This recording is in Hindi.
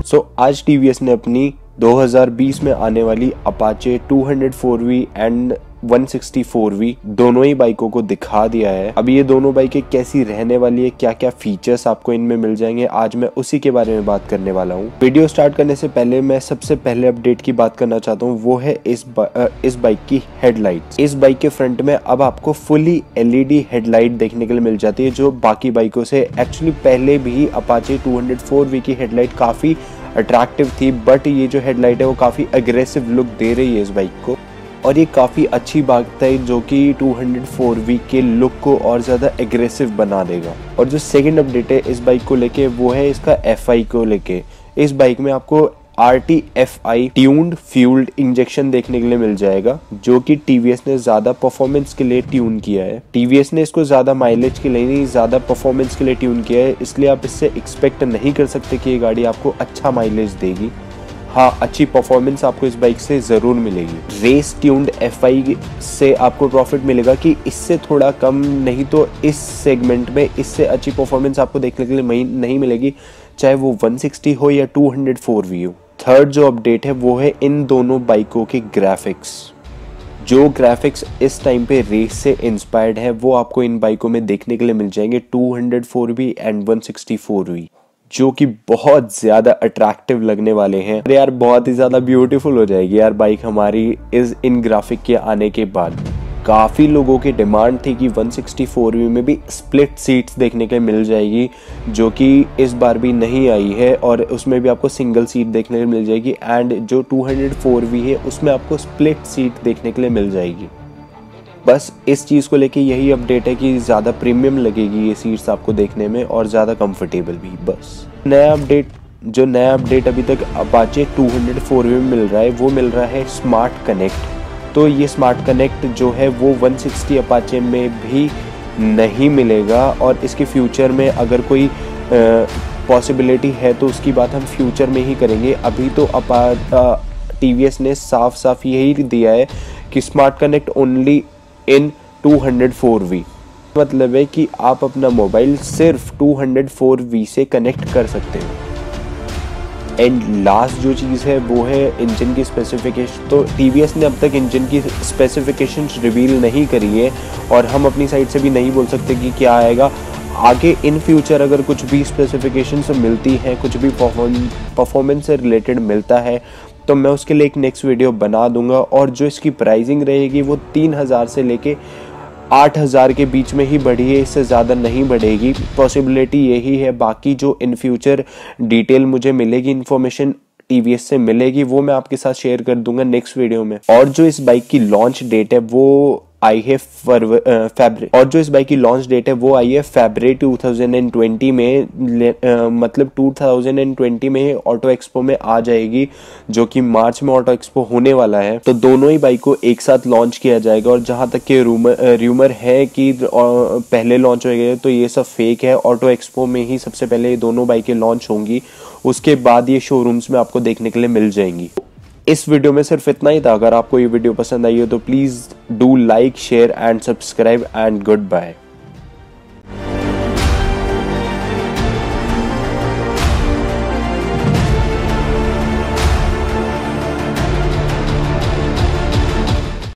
सो so, आज टीवीएस ने अपनी 2020 में आने वाली अपाचे 204V एंड 164V दोनों ही बाइकों को दिखा दिया है। अब ये दोनों बाइकें कैसी रहने वाली है क्या क्या फीचर्स आपको इनमें मिल जाएँगे आज मैं उसी के बारे में बात करने वाला हूँ। वीडियो स्टार्ट करने से पहले मैं सबसे पहले अपडेट की बात करना चाहता हूँ वो है इस बा, इस बाइक की हेडलाइट इस बाइक के फ्रंट में अब आपको फुली एलईडी हेडलाइट देखने के लिए मिल जाती है जो बाकी बाइकों से एक्चुअली पहले भी अपाचे 204V की हेडलाइट काफ़ी अट्रैक्टिव थी बट ये जो हेडलाइट है वो काफ़ी अग्रेसिव लुक दे रही है इस बाइक को। और ये काफ़ी अच्छी बात है जो कि 204V के लुक को और ज़्यादा एग्रेसिव बना देगा। और जो सेकंड अपडेट है इस बाइक को लेके, वो है इसका एफ़ को लेके। इस बाइक में आपको R T F I tuned fuelled injection देखने के लिए मिल जाएगा, जो कि टीवीएस ने ज़्यादा परफॉर्मेंस के लिए ट्यून किया है। टीवीएस ने इसको ज़्यादा माइलेज के लिए नहीं, ज़्यादा परफॉर्मेंस के लिए ट्यून किया है, इसलिए आप इससे एक्सपेक्ट नहीं कर सकते कि ये गाड़ी आपको अच्छा माइलेज देगी। हाँ अच्छी परफॉर्मेंस आपको इस बाइक से ज़रूर मिलेगी। रेस ट्यून्ड एफआई से आपको प्रॉफिट मिलेगा कि इससे थोड़ा कम नहीं तो इस सेगमेंट में इससे अच्छी परफॉर्मेंस आपको देखने के लिए नहीं मिलेगी। चाहे वो 160 हो या 204 वी हो थर्ड जो अपडेट है वो है इन दोनों बाइकों के ग्राफिक्स जो ग्राफिक्स इस टाइम पे रेस से इंस्पायर्ड है, वो आपको इन बाइकों में देखने के लिए मिल जाएँगे। 204V एंड 164V जो कि बहुत ज़्यादा अट्रैक्टिव लगने वाले हैं। अरे यार, बहुत ही ज़्यादा ब्यूटीफुल हो जाएगी यार बाइक हमारी इस इन ग्राफिक के आने के बाद। काफ़ी लोगों की डिमांड थी कि 164V में भी स्प्लिट सीट्स देखने के मिल जाएगी, जो कि इस बार भी नहीं आई है, और उसमें भी आपको सिंगल सीट देखने को मिल जाएगी एंड जो 204V है, उसमें आपको स्प्लिट सीट देखने के लिए मिल जाएगी। बस इस चीज़ को लेके यही अपडेट है कि ज़्यादा प्रीमियम लगेगी ये सीट्स आपको देखने में और ज़्यादा कंफर्टेबल भी, बस। नया अपडेट जो नया अपडेट अभी तक अपाचे 204V में मिल रहा है, वो मिल रहा है स्मार्ट कनेक्ट तो ये स्मार्ट कनेक्ट जो है, वो 160 अपाचे में भी नहीं मिलेगा और इसके फ्यूचर में अगर कोई पॉसिबिलिटी है तो उसकी बात हम फ्यूचर में ही करेंगे। अभी तो अपा टी ने साफ़ साफ़ यही दिया है कि smart connect only in 204V मतलब है कि आप अपना मोबाइल सिर्फ़ 204V से कनेक्ट कर सकते हो। एंड लास्ट जो चीज़ है, वो है इंजन की स्पेसिफिकेशन तो टी ने अब तक इंजन की स्पेसिफिकेशन रिवील नहीं करी है और हम अपनी साइड से भी नहीं बोल सकते कि क्या आएगा। आगे इन फ्यूचर अगर कुछ भी स्पेसिफिकेशन मिलती है, कुछ भी परफॉर्मेंस से रिलेटेड मिलता है तो मैं उसके लिए एक नेक्स्ट वीडियो बना दूँगा और जो इसकी प्राइसिंग रहेगी वो तीन हज़ार से लेके आठ हज़ार के बीच में ही बढ़ी है इससे ज़्यादा नहीं बढ़ेगी। पॉसिबिलिटी यही है, बाकी जो इन फ्यूचर डिटेल मुझे मिलेगी इन्फॉर्मेशन टीवीएस से मिलेगी, वो मैं आपके साथ शेयर कर दूँगा नेक्स्ट वीडियो में। और जो इस बाइक की लॉन्च डेट है, वो आई है फेब्रे और जो इस बाइक की लॉन्च डेट है वो आई है फेब्रवरी 2020 में आ, मतलब 2020 में ऑटो एक्सपो में आ जाएगी जो कि मार्च में ऑटो एक्सपो होने वाला है। तो दोनों ही बाइक को एक साथ लॉन्च किया जाएगा और जहाँ तक के रूमर र्यूमर है कि पहले लॉन्च हो गए तो ये सब फेक है। ऑटो एक्सपो में ही सबसे पहले ये दोनों बाइकें लॉन्च होंगी उसके बाद ये शोरूम्स में आपको देखने के लिए मिल जाएँगी। इस वीडियो में सिर्फ़ इतना ही था। अगर आपको ये वीडियो पसंद आई हो तो please do like share and subscribe and good bye